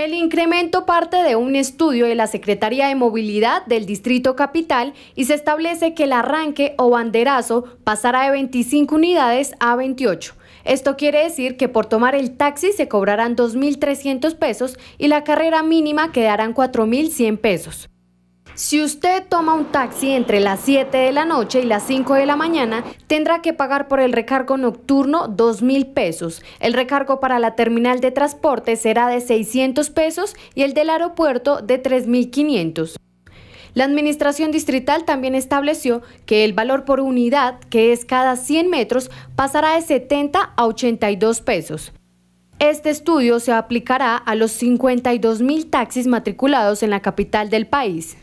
El incremento parte de un estudio de la Secretaría de Movilidad del Distrito Capital y se establece que el arranque o banderazo pasará de 25 unidades a 28. Esto quiere decir que por tomar el taxi se cobrarán 2.300 pesos y la carrera mínima quedarán 4.100 pesos. Si usted toma un taxi entre las 7 de la noche y las 5 de la mañana, tendrá que pagar por el recargo nocturno 2 mil pesos. El recargo para la terminal de transporte será de 600 pesos y el del aeropuerto de 3.500. La Administración Distrital también estableció que el valor por unidad, que es cada 100 metros, pasará de 70 a 82 pesos. Este estudio se aplicará a los 52 mil taxis matriculados en la capital del país.